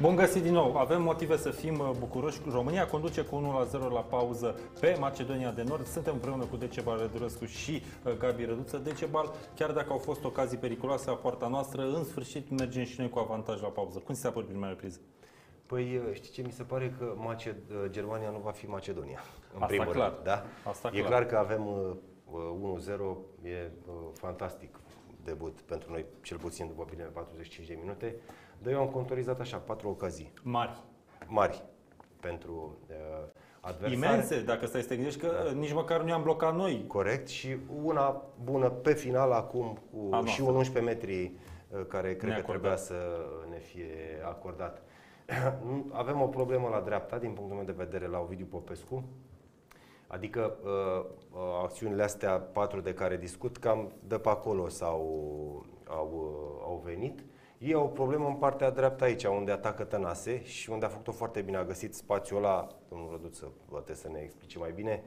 Bun găsit din nou! Avem motive să fim uh, bucuroși. România conduce cu 1 la 0 la pauză pe Macedonia de Nord. Suntem împreună cu Decebal Rădurescu și uh, Gabi Răduță. Decebal, chiar dacă au fost ocazii periculoase la poarta noastră, în sfârșit mergem și noi cu avantaj la pauză. Cum ți s-a părut prima repriză? Păi uh, știi ce mi se pare că Mace- Germania nu va fi Macedonia. În Asta primul clar. rând, da? Asta e clar. clar că avem uh, 1-0, e uh, fantastic debut pentru noi, cel puțin după bine 45 de minute. Dar eu am contorizat așa, patru ocazii Mari. mari pentru uh, adversari. Imense, dacă stai să te gândești că da. nici măcar nu i-am blocat noi. Corect și una bună pe final acum cu A și noastră. un 11 metri uh, care cred că Neacordat. trebuia să ne fie acordat. Nu- Avem o problemă la dreapta din punctul meu de vedere la Ovidiu Popescu. Adică uh, uh, acțiunile astea patru de care discut cam de pe acolo s-au, au, uh, au venit. E o problemă în partea dreaptă aici, unde atacă Tănase și unde a făcut-o foarte bine. A găsit spațiul ăla, domnul Răduță poate să ne explice mai bine,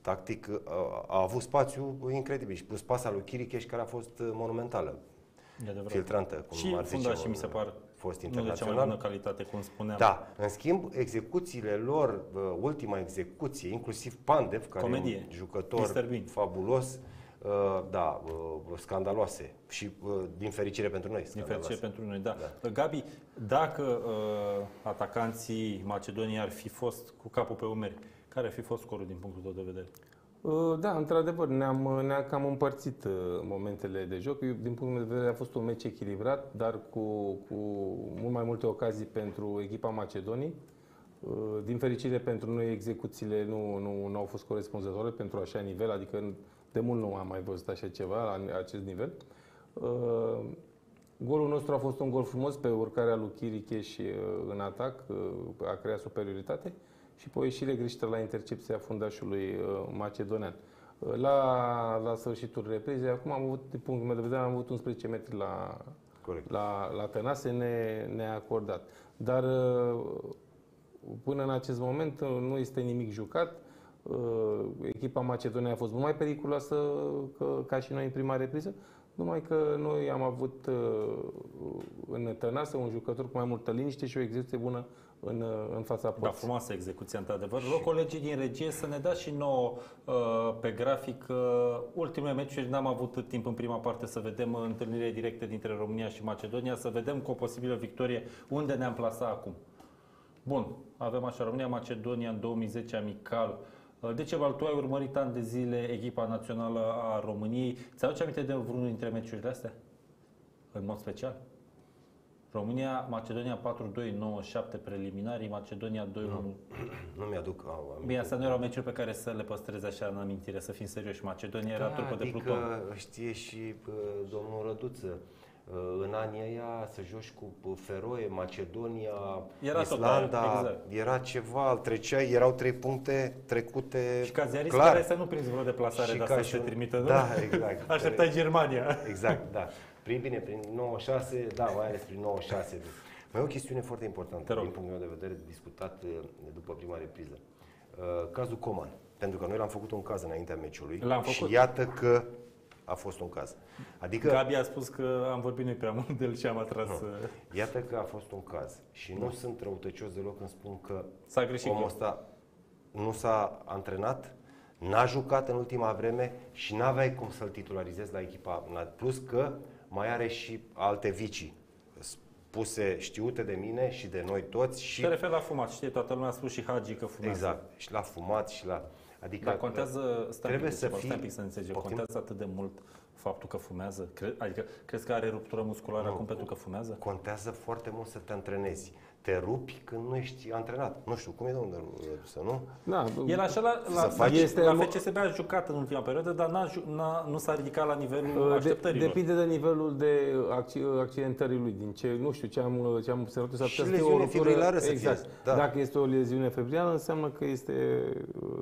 tactic uh, a avut spațiu incredibil și plus pasa lui Chiricheș care a fost uh, monumentală, E adevărat. filtrantă, cum și ar zice fundașii un mi se par fost nu de cea mai internațional. bună calitate, cum spuneam. Da, în schimb, execuțiile lor, uh, ultima execuție, inclusiv Pandev, care Comedie. e un jucător Mr. Bean. fabulos, uh, da, uh, scandaloase și uh, din fericire pentru noi, Din scandaloase. fericire pentru noi, da. da. Gabi, dacă uh, atacanții Macedoniei ar fi fost cu capul pe umeri, care ar fi fost scorul din punctul tău de vedere? Uh, Da, într-adevăr, ne-am, ne-am cam împărțit uh, momentele de joc. Eu, din punctul meu de vedere, a fost un meci echilibrat, dar cu, cu mult mai multe ocazii pentru echipa Macedoniei. Uh, Din fericire pentru noi, execuțiile nu, nu, nu au fost corespunzătoare pentru așa nivel, adică de mult nu am mai văzut așa ceva la acest nivel. Uh, Golul nostru a fost un gol frumos pe urcarea lui Chiricheș uh, în atac, uh, a creat superioritate și pe o ieșire greșită la intercepția fundașului uh, macedonian. Uh, La, la sfârșitul reprizei, acum am avut, din punctul meu de vedere, am avut 11 metri la, Corect. la, la Tănase ne, neacordat. Dar uh, până în acest moment uh, nu este nimic jucat. Uh, Echipa Macedoniei a fost mult mai periculoasă că, ca și noi în prima repriză, numai că noi am avut uh, în Tănase un jucător cu mai multă liniște și o execuție bună în, uh, în fața Da, porții. frumoasă execuție, într-adevăr. Rog colegii din regie să ne dați și nouă uh, pe grafic uh, ultimele meciuri. N-am avut timp în prima parte să vedem uh, întâlnire directe dintre România și Macedonia, să vedem cu o posibilă victorie unde ne-am plasat acum. Bun, avem așa România-Macedonia în 2010 amical. Uh, Decebal, tu ai urmărit ani de zile echipa națională a României. Ți-aduce aminte de vreunul dintre meciurile astea? În mod special? România, Macedonia 4-2, 9-7 preliminarii, Macedonia 2-1. Nu mi-aduc au, am Bine, asta nu erau meciuri pe care să le păstrezi așa în amintire, să fim serioși. Macedonia era trupă de adică pluton. știe și uh, domnul Răduță, uh, în anii ăia să joci cu uh, Feroe, Macedonia, Era tot Islanda, aia, exact. era ceva, treceai, erau trei puncte trecute Și ca ziarist clar. care să nu prinzi vreo deplasare Și de ca asta și să te un- trimită, nu? Da, exact. Așteptai Germania. Exact, da. Prin bine, prin 96, da, mai ales prin 96. Mai e o chestiune foarte Te importantă rog. din punctul meu de vedere, discutat uh, după prima repriză. Uh, Cazul Coman. Pentru că noi l-am făcut un caz înaintea meciului L-am făcut. și iată că a fost un caz. Adică, Gabi a spus că am vorbit noi prea mult de el și am atras... uh, iată că a fost un caz. Și nu sunt răutăcios deloc când spun că S-a greșit omul el. ăsta nu s-a antrenat, n-a jucat în ultima vreme și n-aveai cum să-l titularizezi la echipa. Plus că mai are și alte vicii spuse, știute de mine și de noi toți și Te referi la fumat, știe, toată lumea a spus și Hagi că fumează. exact, și la fumat și la adică Dar contează, stai trebuie un pic, să Decebal, fii stai un pic să înțelegem, poftim? contează atât de mult faptul că fumează? Cre- adică crezi că are ruptură musculară acum pentru că fumează? contează foarte mult să te antrenezi. Te rupi când nu ești antrenat. Nu știu, cum e domnul să nu? Da, El așa la, la, Să faci- este, Este la mo- FCSB a jucat în ultima perioadă, dar n-a, ju- n-a, nu s-a ridicat la nivelul De, așteptărilor. depinde de nivelul de acci- accidentării lui. Din ce, nu știu, ce am, ce am observat, s-ar Și putea să fie leziune o ruptură- fibrilară să fie, exact. da. Dacă este o leziune febrilară, înseamnă că este,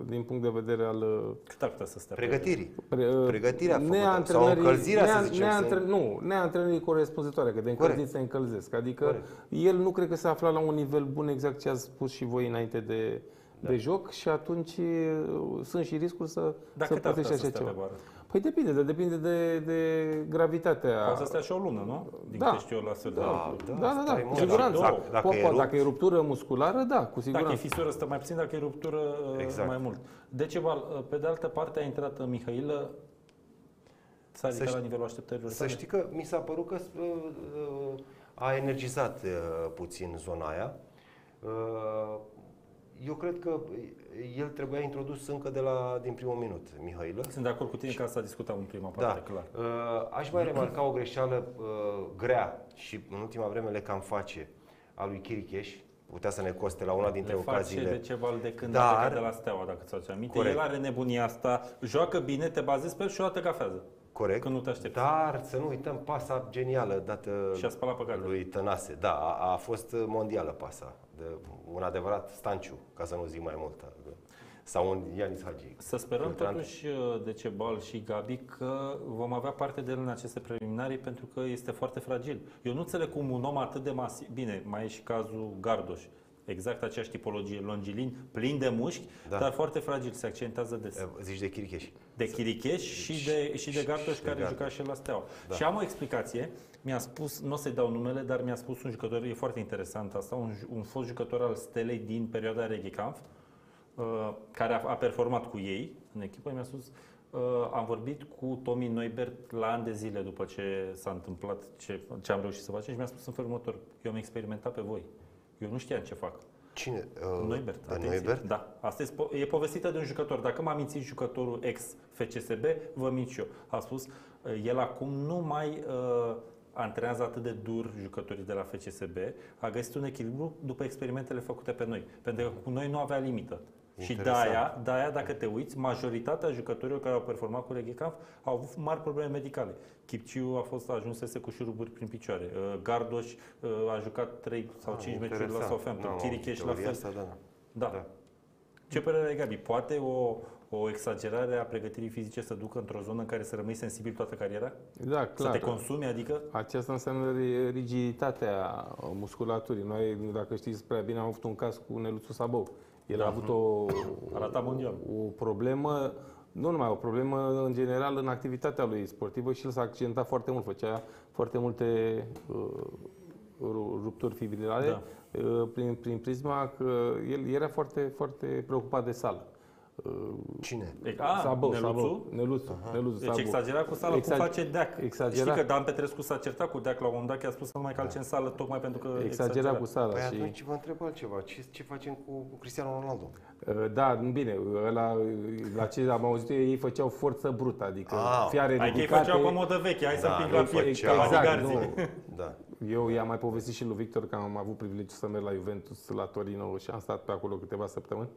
din punct de vedere al Cât ar putea să stea? Pregătirii. Pre, Pregătirea făcută, neantrenării- sau încălzirea, să nea- zicem, neantre- să- Nu, neantrenării corespunzătoare, că de încălzit Corect. se încălzesc. Adică Corect. el nu cred că se afla la un nivel bun, exact ce ați spus și voi înainte de, Da. de joc și atunci uh, sunt și riscuri să, Dar să cât ar pățești putea să așa stea pe ceva. bară? Păi depinde, dar depinde de, de gravitatea. Pauza stea și o lună, nu? Din Da. câte știu eu la fel. Da, Da, da, da, stai cu mult. siguranță. Dacă- dacă Poate, e rupt- dacă e ruptură musculară, da, cu Dacă e siguranță. fisură, stă mai puțin, dacă e ruptură, Exact. exact. mai mult. Decebal, pe de altă parte, a intrat în Mihailă, s-a ridicat știi- la nivelul așteptărilor Să tale? știi că mi s-a părut că uh, uh, a energizat uh, puțin zona aia. Uh, Eu cred că el trebuia introdus încă de la, din primul minut, Mihailă. Sunt de acord cu tine că asta discutam în prima Da. parte, clar. Uh, Aș mai remarca o greșeală uh, grea și în ultima vreme le cam face a lui Chiricheș. Putea să ne coste la una dintre Le face ocaziile. Decebal de când Dar- a plecat de la Steaua, dacă ți-aduce aminte. Corect. El are nebunia asta, joacă bine, te bazezi pe el și o dată gafează. Corect. Când nu te aștepți. Dar să nu uităm pasa genială dată Și a spălat păcatele. lui Tănase. Da, a, a fost mondială pasa. De un adevărat stanciu, ca să nu zic mai mult. Sau un Ianis Hagi. Să sperăm Filtrant. totuși uh, Decebal și Gabi că vom avea parte de el în aceste preliminari pentru că este foarte fragil. Eu nu înțeleg cum un om atât de masiv, bine, mai e și cazul Gardoș, exact aceeași tipologie, longilin, plin de mușchi, Da. dar foarte fragil, se accentează des. Eh, Zici de Chiricheș. De Chiricheș și de, și de Gardoș și de care Gardoș. juca și el la Steaua. Da. Și am o explicație, mi-a spus, nu o să-i dau numele, dar mi-a spus un jucător, e foarte interesant asta, un, ju- un fost jucător al Stelei din perioada Reghecampf, uh, care a, a performat cu ei în echipă, mi-a spus, uh, am vorbit cu Tomi Neubert la ani de zile după ce s-a întâmplat ce, ce am reușit să facem și mi-a spus în felul următor, eu am experimentat pe voi. Eu nu știam ce fac. Cine? Uh, Neubert, De atenție. Neubert? Da. Asta e, spo- e povestită de un jucător. Dacă m-a mințit jucătorul ex-FCSB, vă mint și eu. A spus, uh, el acum nu mai uh, antrenează atât de dur jucătorii de la FCSB, a găsit un echilibru după experimentele făcute pe noi. Pentru că cu noi nu avea limită. Și Interesant. de-aia, de-aia, dacă te uiți, majoritatea jucătorilor care au performat cu Reghecampf au avut mari probleme medicale. Chipciu a fost ajunsese cu șuruburi prin picioare. Uh, Gardoș uh, a jucat 3 sau Ah, 5 meciuri la interesant. Southampton. N-am Chiricheș auzit la teoria fel. Asta, da, da. Da. Da. Ce părere ai, Gabi? Poate o, o exagerare a pregătirii fizice să ducă într-o zonă în care să rămâi sensibil toată cariera? Da, Să clar. te consumi, adică? Aceasta înseamnă ri- rigiditatea musculaturii. Noi, dacă știți prea bine, am avut un caz cu Neluțu Sabău. El Da. a avut o, Arata mondial. o problemă, nu numai o problemă, în general, în activitatea lui sportivă și el s-a accidentat foarte mult. Făcea foarte multe uh, ru- rupturi fibrilare Da. uh, prin, prin prisma că el era foarte, foarte preocupat de sală. Uh, Cine? E, a, Sabău, Neluțu? Sabău, Neluțu, Neluțu, Deci Sabău. exagerat cu sală, Exag- cum face Deac. exagerat. Știi că Dan Petrescu s-a certat cu Deac la un moment dat, că a spus să nu mai calce în sală, tocmai pentru că Exagera cu sala Păi și... atunci vă întreb altceva. Ce, ce facem cu, cu Cristiano Ronaldo? Uh, Da, bine, ăla, la ce am auzit eu, ei făceau forță brută, adică Ah, fiare Hai că ei ridicate. făceau pe modă veche, hai să Da, împing nu la piept, făceau. ca Exact, Garzii. nu. Da. Eu i-am mai povestit și lui Victor că am avut privilegiu să merg la Juventus, la Torino și am stat pe acolo câteva săptămâni.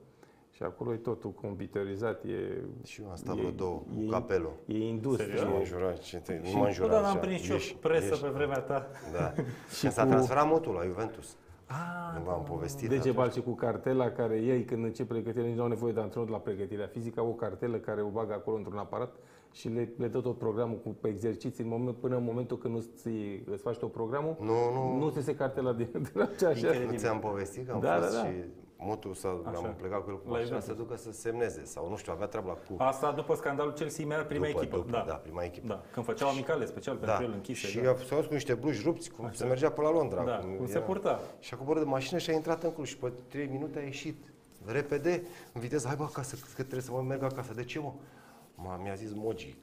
Și acolo e totul computerizat, e, Și eu am stat E- vreo două e- cu capelul. e industrie. Serios? Nu m-am jurat, ce te, nu Și, m-am bă, jurat. dar am așa. prins și eu Ești- presă ești- pe vremea ta. Da. Și Și s-a cu- transferat motul la Juventus. Ah, Nu v-am povestit. Degebal atunci. și cu cartela care ei, când încep pregătirea, nici nu au nevoie de antrenor la pregătirea fizică, au o cartelă care o bagă acolo într-un aparat și le, le dă tot programul cu exerciții în moment, până în momentul când nu îți, îți faci tot programul, Nu, nu. nu ți se cartela de, de la ce așa. Incredibil. Nu ți-am povestit că am Da, fost da, da. și motul să Așa. am plecat cu el cu La mașina Juventus. să ducă să semneze sau nu știu, avea treabă la cu Asta după scandalul Chelsea, mea prima după, echipă. după, da. da, prima echipă. Da, când făceau amicale special pentru el închise. și da. a s-a auzit cu niște blugi rupți, cum se mergea pe la Londra. Da, cum se era. purta. Și a coborât de mașină și a intrat în Cluj și pe 3 minute a ieșit. Repede, în viteză, hai bă acasă, că trebuie să mă merg acasă. De ce mă? M-a, mi-a zis Mogi,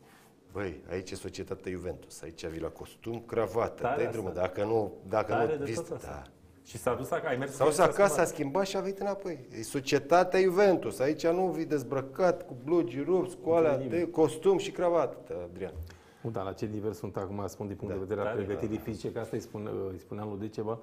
băi, aici e societatea Juventus, aici vii la costum, cravată, Tare dai asta. drumul, dacă nu, dacă Tare nu, de vis- tot asta. da. Și s-a dus acasă, ai mers S-a dus cu el, s-a acasă, a schimbat. schimbat și a venit înapoi. E societatea Juventus, aici nu vii dezbrăcat cu blugi rupți, cu alea Incredibil. de costum și cravată, Adrian. Nu, dar la ce nivel sunt acum, spun din punct Da. de vedere al Tare, pregătirii fizice, că asta îi, spun, îi spuneam lui Deceba,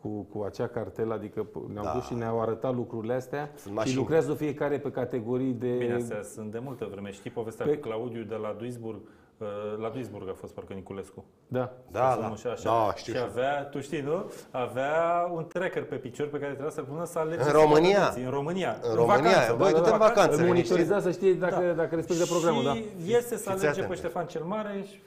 cu, cu acea cartelă, adică p- ne-au Da. dus și ne-au arătat lucrurile astea Sunt și mașini. lucrează fiecare pe categorii de... Bine, astea sunt de multă vreme. Știi povestea Pe- cu Claudiu de la Duisburg? Uh, La Duisburg a fost parcă Niculescu. Da. Da, Să da, nu și așa. da, știu și și avea, tu știi, nu? Avea un tracker pe picior pe care trebuia să-l pună să alerge. În să România? facă dinții. În România. În România, vacanță, băi, da, du-te da, în vacanță. vacanță. Îl Să monitoriza să știe dacă, Da. dacă respectă programul, da. și iese să Fiți alerge atent. pe Ștefan cel Mare și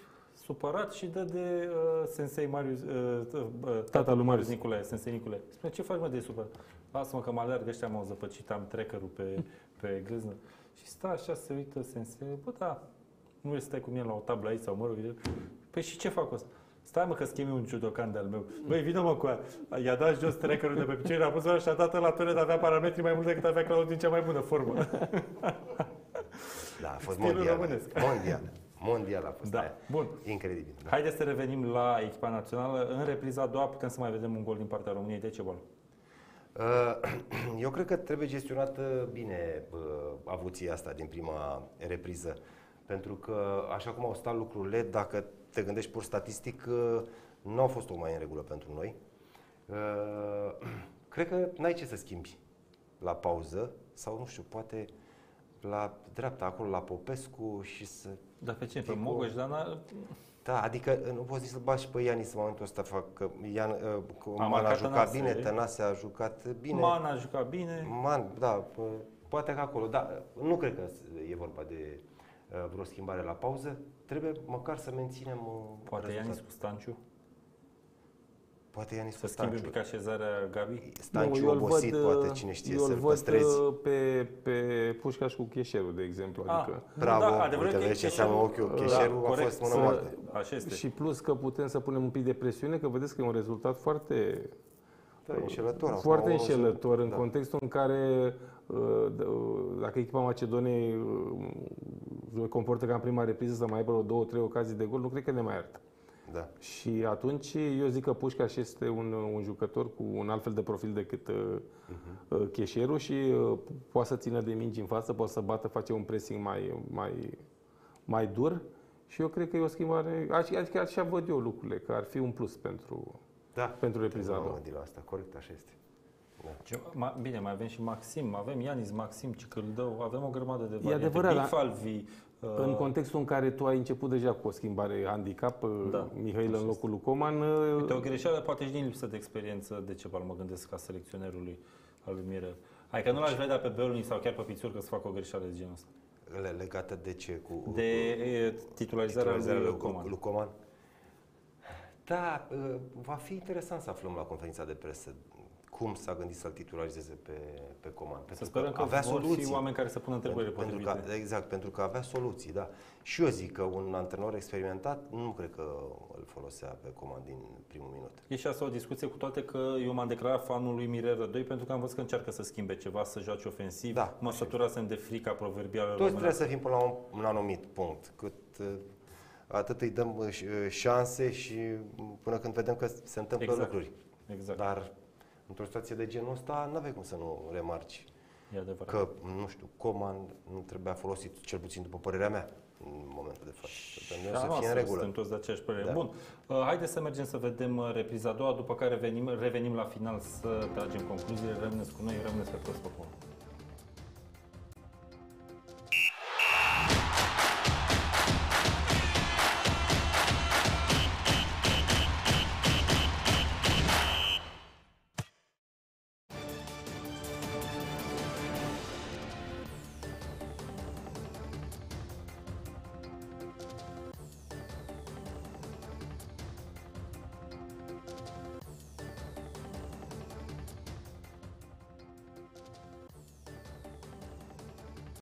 supărat și dă de uh, sensei Marius, uh, uh, tata lui Marius. Nicolae, sensei Nicolae. Spune, ce faci mă de supărat? Lasă-mă că mă alerg, ăștia m-au zăpăcit, am treckerul pe, pe gâznă. Și stă așa, se uită sensei, bă, da, Nu vrei să stai cu mine la o tablă aici sau mă rog. Păi și ce fac ăsta? Stai mă că schimbi un judocan de-al meu. Băi, vină mă cu aia. I-a dat jos trackerul de pe picioare, a pus și a dat la tonet, avea parametri mai mult decât avea Claudiu în cea mai bună formă. Da, a fost Stilul mondial. românesc. Mondial. Mondial a fost Da. aia. Bun. Incredibil. Da. Haideți să revenim la echipa națională. În repriza a doua putem să mai vedem un gol din partea României. De ce bol? Uh, Eu cred că trebuie gestionată bine uh, avuția asta din prima repriză. Pentru că, așa cum au stat lucrurile, dacă te gândești pur statistic, uh, nu au fost tocmai în regulă pentru noi. Uh, Cred că n-ai ce să schimbi la pauză sau, nu știu, poate la dreapta, acolo, la Popescu și să Dar pe ce? Pe Ticu- Mogoș, dar n-a- Da, adică nu poți nici să bași pe Ianis în momentul ăsta, fac că Ian, uh, că A Man a marcat jucat Tănase. bine, Tănase a jucat bine. Man a jucat bine. Man, da, p- poate că acolo, dar nu cred că e vorba de uh, vreo schimbare la pauză. Trebuie măcar să menținem uh, Poate rezultatul. Ianis cu Stanciu. Poate Ianis Să cu schimbi un Stanciu. pic așezarea Gabi. Stanciu Nu, eu îl obosit, văd, poate uh, cine știe, eu să-l îl văd păstrezi. uh, pe, pe Pușcaș cu Cheșerul, de exemplu. Ah, Adică, Bravo, da, adevărul uite, că vezi ce Cheșerul- înseamnă ochiul. Da, Cheșerul a corect, fost mână să- moartă. Așa este. și plus că putem să punem un pic de presiune, că vedeți că e un rezultat foarte Da, e înșelător. Acum Foarte au văzut- înșelător în da. contextul în care uh, d- uh, dacă echipa Macedoniei uh, se comportă ca în prima repriză să mai aibă vreo două, trei ocazii de gol, nu cred că ne mai iartă. Da. Și atunci eu zic că Pușcaș este un, un jucător cu un alt fel de profil decât uh, uh, Cheșerul și uh, poate să țină de mingi în față, poate să bată, face un pressing mai, mai, mai dur și eu cred că e o schimbare, adică așa văd eu lucrurile, că ar fi un plus pentru, Da. pentru repriza a Nu am doua. gândit la asta, corect, așa este. Da. Ce- ma- Bine, mai avem și Maxim, avem Ianis, Maxim, Cicâldău, avem o grămadă de E variante. adevărat, Big dar- Falvi. uh, În contextul în care tu ai început deja cu o schimbare handicap, Da, da, Mihail așa în locul lui Coman, uh, Uite, o greșeală poate și din lipsă de experiență, de ceva mă gândesc ca selecționerului al lui Mirel. Adică nu l-aș vedea pe Beluni sau chiar pe Pițurcă să facă o greșeală de genul ăsta. Le- Legată de ce? Cu, De e, titularizarea titularizarea lui lui Coman. lui Coman. Da, uh, va fi interesant să aflăm la conferința de presă cum s-a gândit să-l titularizeze pe, pe Coman. Să Pentru sperăm că avea vor soluții. fi oameni care să pună întrebările pentru, pentru potrivite. că, exact, pentru că avea soluții, da. Și eu zic că un antrenor experimentat nu cred că îl folosea pe Coman din primul minut. E și asta o discuție cu toate că eu m-am declarat fanul lui Mirel Rădoi pentru că am văzut că încearcă să schimbe ceva, să joace ofensiv. Da. Mă săturasem de frica proverbială Toți trebuie românească. să fim până la un, un anumit punct, cât uh, atât îi dăm uh, ș- uh, șanse și uh, până când vedem că se întâmplă Exact. lucruri. Exact, Dar într-o situație de genul ăsta nu aveai cum să nu remarci e adevărat. că, nu știu, Coman nu trebuia folosit, cel puțin după părerea mea, în momentul de față. Pentru Și noi a să fie în noastră, regulă. Suntem toți de aceeași părere. Da. Bun, uh, haideți să mergem să vedem uh, repriza a doua, după care venim, revenim la final să tragem concluziile. Rămâneți cu noi, rămâneți pe Pro Sport.